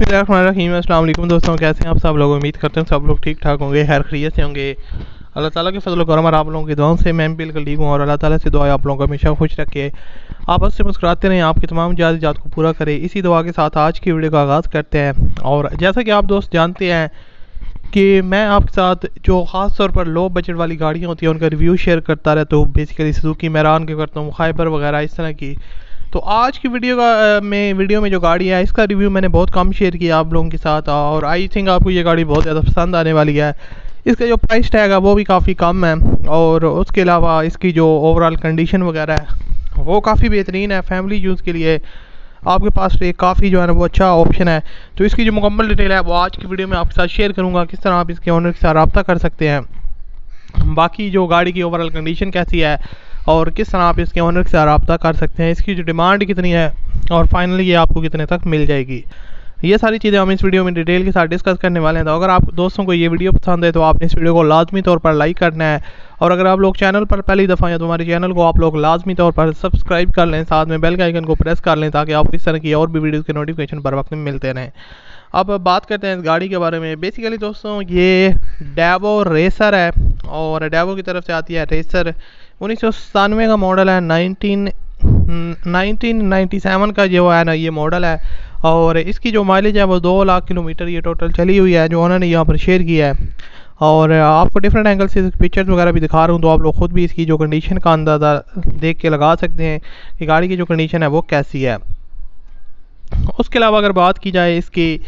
अस्सलाम वालेकुम दोस्तों, कैसे हैं आप सब लोग? उम्मीद करते हैं सब लोग ठीक ठाक होंगे, खैर खरीत से होंगे। अल्लाह ताला के फजल करम और आप लोगों की दुआओं से मैं बिल्कुल ठीक हूँ और अल्लाह ताला से दुआ आप लोगों को हमेशा खुश रखे। आपस से मुस्कुराते रहें, आपकी तमाम जात को पूरा करें। इसी दुआ के साथ आज की वीडियो का आगाज़ करते हैं। और जैसा कि आप दोस्त जानते हैं कि मैं आपके साथ जो ख़ास तौर पर लो बजट वाली गाड़ियाँ होती हैं, उनका रिव्यू शेयर करता रहता हूँ। बेसिकली सुजुकी मैरान के करता हूँ खाइबर वगैरह, इस तरह की। तो आज की वीडियो का में वीडियो में जो गाड़ी है, इसका रिव्यू मैंने बहुत कम शेयर किया आप लोगों के साथ, और आई थिंक आपको ये गाड़ी बहुत ज़्यादा पसंद आने वाली है। इसका जो प्राइस टैग है, वो भी काफ़ी कम है, और उसके अलावा इसकी जो ओवरऑल कंडीशन वगैरह है, वो काफ़ी बेहतरीन है फैमिली यूज़ के लिए। आपके पास एक काफ़ी जो है ना, वो अच्छा ऑप्शन है। तो इसकी जो मुकम्मल डिटेल है, वो आज की वीडियो में आपके साथ शेयर करूँगा, किस तरह आप इसके ऑनर के साथ रबता कर सकते हैं। बाकी जो गाड़ी की ओवरऑल कंडीशन कैसी है और किस तरह आप इसके ऑनर से रबता कर सकते हैं, इसकी जो डिमांड कितनी है, और फाइनली ये आपको कितने तक मिल जाएगी। ये सारी चीज़ें हम इस वीडियो में डिटेल के साथ डिस्कस करने वाले हैं। तो अगर आप दोस्तों को ये वीडियो पसंद है तो आपने इस वीडियो को लाजमी तौर पर लाइक करना है। और अगर आप लोग चैनल पर पहली दफ़ा या तो हमारे चैनल को आप लोग लाजमी तौर पर सब्सक्राइब कर लें, साथ में बेल के आइकन को प्रेस कर लें, ताकि आपको इस तरह की और भी वीडियोज़ के नोटिफिकेशन बर वक्त में मिलते रहें। अब बात करते हैं इस गाड़ी के बारे में। बेसिकली दोस्तों, ये डैवो रेसर है, और डैवो की तरफ़ से आती है रेसर उन्नीस सौ सतानवे का मॉडल है, नाइनटीन नाइनटीन नाइन्टी सेवन का जो है ना ये मॉडल है, और इसकी जो माइलेज है वो दो लाख किलोमीटर ये टोटल चली हुई है, जो उन्होंने यहाँ पर शेयर किया है। और आपको डिफरेंट एंगल से पिक्चर्स वगैरह भी दिखा रहा हूँ तो आप लोग खुद भी इसकी जो कंडीशन का अंदाज़ा देख के लगा सकते हैं कि गाड़ी की जो कंडीशन है वो कैसी है। उसके अलावा अगर बात की जाए इसकी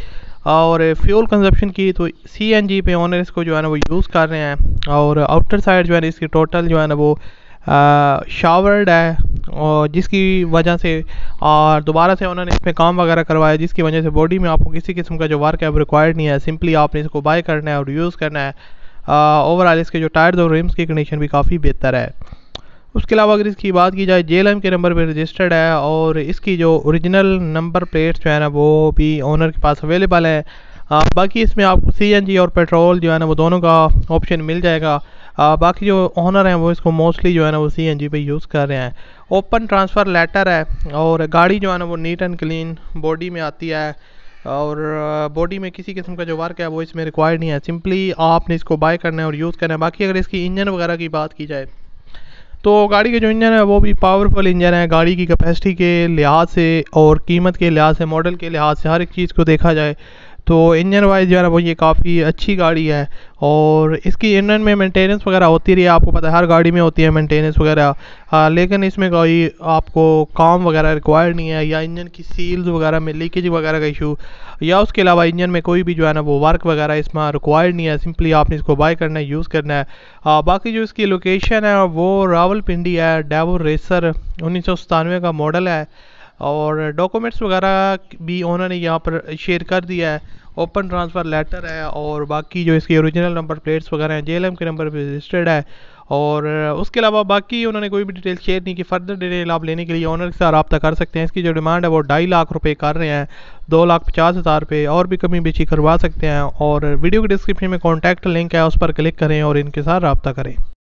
और फ्यूल कंजप्शन की तो सी एन जी पे ऑनर इसको जो है ना वो यूज़ कर रहे हैं और आउटर साइड जो है ना इसकी टोटल जो है ना वो शावर्ड है और जिसकी वजह से और दोबारा से उन्होंने इसमें काम वगैरह करवाया जिसकी वजह से बॉडी में आपको किसी किस्म का जो वर्क है वो रिक्वायर्ड नहीं है सिंपली आपने इसको बाय करना है और यूज़ करना है। ओवरऑल इसके जो टायर्स और रिम्स की कंडीशन भी काफ़ी बेहतर है। उसके अलावा अगर इसकी बात की जाए जेएलएम के नंबर पर रजिस्टर्ड है और इसकी जो ओरिजिनल नंबर प्लेट्स जो है ना वो भी ओनर के पास अवेलेबल है। आ, बाकी इसमें आपको सीएनजी और पेट्रोल जो है ना वो दोनों का ऑप्शन मिल जाएगा। आ, बाकी जो ओनर हैं वो इसको मोस्टली जो है ना वो सी एन जी पे यूज़ कर रहे हैं। ओपन ट्रांसफ़र लेटर है और गाड़ी जो है ना वो नीट एंड क्लीन बॉडी में आती है। और बॉडी में किसी किस्म का जो वर्क है वो इसमें रिक्वायर्ड नहीं है। सिंपली आपने इसको बाय करना है और यूज़ करना है। बाकी अगर इसकी इंजन वगैरह की बात की जाए तो गाड़ी के जो इंजन है, वो भी पावरफुल इंजन है। गाड़ी की कैपेसिटी के लिहाज से और कीमत के लिहाज से मॉडल के लिहाज से हर एक चीज़ को देखा जाए तो इंजन वाइज जो है ना वो ये काफ़ी अच्छी गाड़ी है और इसकी इंजन में मेंटेनेंस वगैरह होती रही है आपको पता है हर गाड़ी में होती है मेंटेनेंस वगैरह। लेकिन इसमें कोई आपको काम वगैरह रिक्वायर्ड नहीं है या इंजन की सील्स वगैरह में लीकेज वगैरह का इशू या उसके अलावा इंजन में कोई भी जो है ना वो वर्क वगैरह इसमें रिक्वायर्ड नहीं है सिंपली आपने इसको बाय करना है यूज़ करना है। आ, बाकी जो इसकी लोकेशन है वो रावलपिंडी है डेवो रेसर उन्नीस सौ सतानवे का मॉडल है। और डॉक्यूमेंट्स वगैरह भी उन्होंने यहाँ पर शेयर कर दिया है। ओपन ट्रांसफ़र लेटर है और बाकी जो इसकी ओरिजिनल नंबर प्लेट्स वगैरह हैं जे के नंबर पर रजिस्टर्ड है। और उसके अलावा बाकी उन्होंने कोई भी डिटेल शेयर नहीं की। फर्दर डिटेल आप लेने के लिए ऑनर के साथ रब्ता कर सकते हैं। इसकी जो डिमांड है वो ढाई लाख रुपए कर रहे हैं। दो लाख पचास हज़ार रुपये और भी कमी बेची करवा सकते हैं। और वीडियो के डिस्क्रिप्शन में कॉन्टैक्ट लिंक है, उस पर क्लिक करें और इनके साथ रब्ता करें।